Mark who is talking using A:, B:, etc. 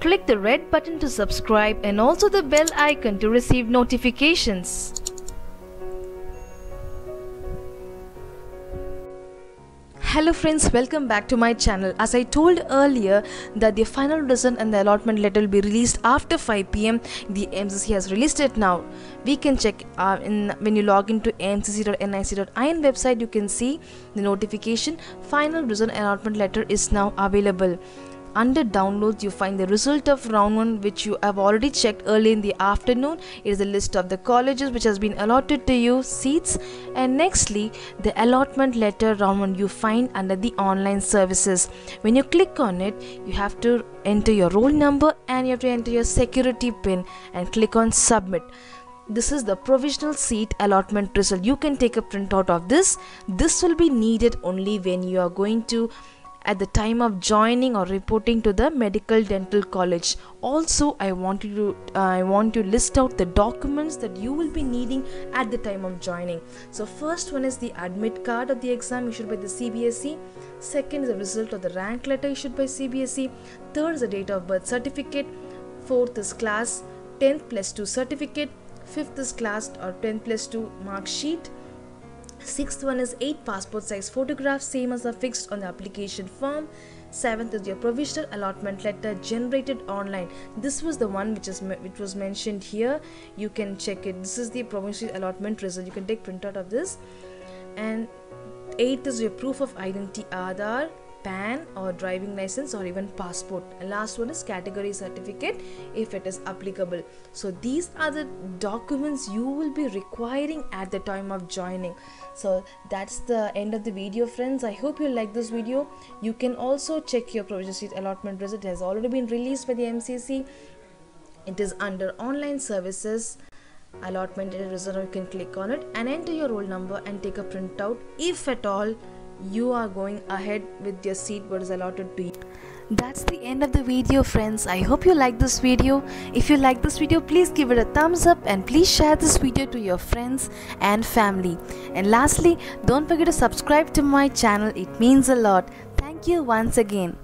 A: Click the red button to subscribe and also the bell icon to receive notifications. Hello friends, welcome back to my channel. As I told earlier that the final result and the allotment letter will be released after 5 pm, the MCC has released it now. We can check uh, in when you log into mcc.nic.in website, you can see the notification. Final result and allotment letter is now available under downloads you find the result of round 1 which you have already checked early in the afternoon. It is a list of the colleges which has been allotted to you seats. And nextly the allotment letter round 1 you find under the online services. When you click on it you have to enter your roll number and you have to enter your security pin and click on submit. This is the provisional seat allotment result. You can take a printout of this. This will be needed only when you are going to at the time of joining or reporting to the medical dental college. Also i want you to uh, i want to list out the documents that you will be needing at the time of joining. So first one is the admit card of the exam issued by the cbse second is the result of the rank letter issued by cbse third is the date of birth certificate. Fourth is class. 10th plus 2 certificate. Fifth is class or 10th plus 2 mark sheet Sixth one is 8 passport size photographs, same as are fixed on the application form. Seventh is your provisional allotment letter generated online. This was the one which is which was mentioned here. You can check it. This is the provisional allotment result. You can take printout of this. And eighth is your proof of identity Aadhaar PAN or driving license or even passport. And last one is category certificate if it is applicable. So these are the documents you will be requiring at the time of joining. So that's the end of the video friends. I hope you like this video. You can also check your provisional seat allotment result it has already been released by the MCC. It is under online services allotment result you can click on it and enter your roll number and take a printout if at all you are going ahead with your seat what is allotted to you. That's the end of the video friends. I hope you like this video. If you like this video please give it a thumbs up and please share this video to your friends and family. And lastly don't forget to subscribe to my channel. It means a lot. Thank you once again